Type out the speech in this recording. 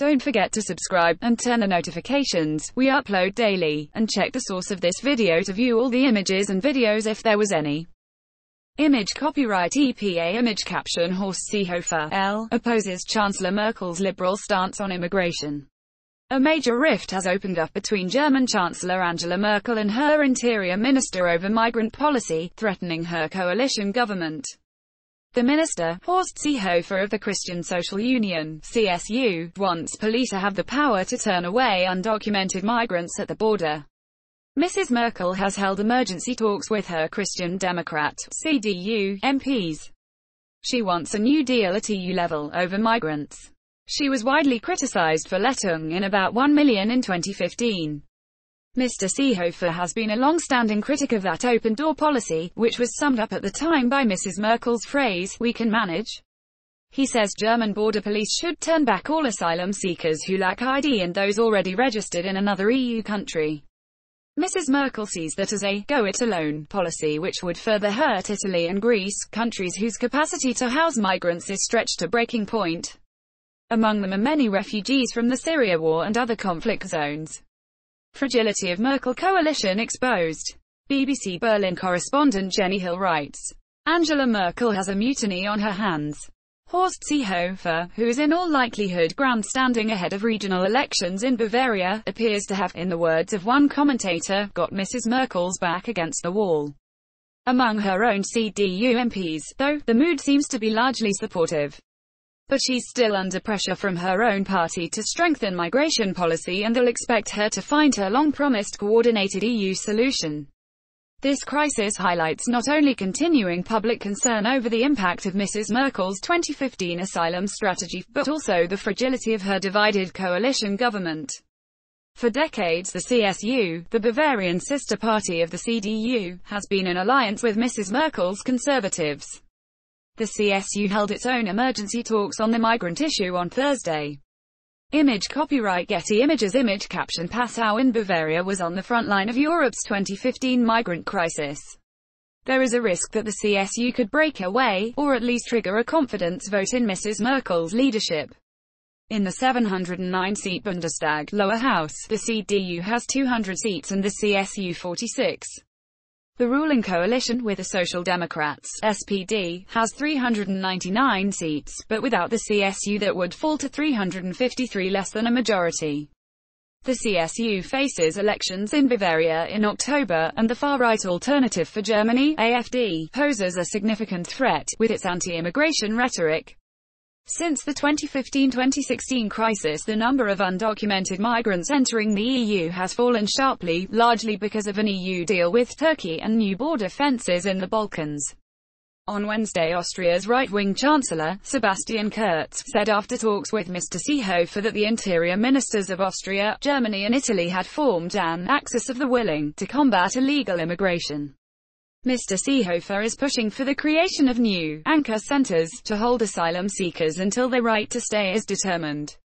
Don't forget to subscribe, and turn the notifications, we upload daily, and check the source of this video to view all the images and videos if there was any. Image copyright EPA Image caption Horst Seehofer, L, opposes Chancellor Merkel's liberal stance on immigration. A major rift has opened up between German Chancellor Angela Merkel and her interior minister over migrant policy, threatening her coalition government. The minister, Horst Seehofer of the Christian Social Union, CSU, wants police to have the power to turn away undocumented migrants at the border. Mrs. Merkel has held emergency talks with her Christian Democrat, CDU, MPs. She wants a new deal at EU level over migrants. She was widely criticized for letting in about 1 million in 2015. Mr. Seehofer has been a long-standing critic of that open-door policy, which was summed up at the time by Mrs. Merkel's phrase, we can manage. He says German border police should turn back all asylum seekers who lack ID and those already registered in another EU country. Mrs. Merkel sees that as a go-it-alone policy which would further hurt Italy and Greece, countries whose capacity to house migrants is stretched to breaking point. Among them are many refugees from the Syria war and other conflict zones. Fragility of Merkel coalition exposed. BBC Berlin correspondent Jenny Hill writes, Angela Merkel has a mutiny on her hands. Horst Seehofer, who is in all likelihood grandstanding ahead of regional elections in Bavaria, appears to have, in the words of one commentator, got Mrs. Merkel's back against the wall. Among her own CDU MPs, though, the mood seems to be largely supportive but she's still under pressure from her own party to strengthen migration policy and they'll expect her to find her long-promised coordinated EU solution. This crisis highlights not only continuing public concern over the impact of Mrs. Merkel's 2015 asylum strategy, but also the fragility of her divided coalition government. For decades the CSU, the Bavarian sister party of the CDU, has been in alliance with Mrs. Merkel's conservatives. The CSU held its own emergency talks on the migrant issue on Thursday. Image copyright Getty Images Image caption Passau in Bavaria was on the front line of Europe's 2015 migrant crisis. There is a risk that the CSU could break away, or at least trigger a confidence vote in Mrs. Merkel's leadership. In the 709-seat Bundestag lower house, the CDU has 200 seats and the CSU 46. The ruling coalition with the Social Democrats, SPD, has 399 seats, but without the CSU that would fall to 353 less than a majority. The CSU faces elections in Bavaria in October, and the far-right Alternative for Germany, AFD, poses a significant threat, with its anti-immigration rhetoric. Since the 2015-2016 crisis the number of undocumented migrants entering the EU has fallen sharply, largely because of an EU deal with Turkey and new border fences in the Balkans. On Wednesday Austria's right-wing Chancellor, Sebastian Kurz, said after talks with Mr. Seehofer that the interior ministers of Austria, Germany and Italy had formed an axis of the willing to combat illegal immigration. Mr. Seehofer is pushing for the creation of new anchor centers to hold asylum seekers until their right to stay is determined.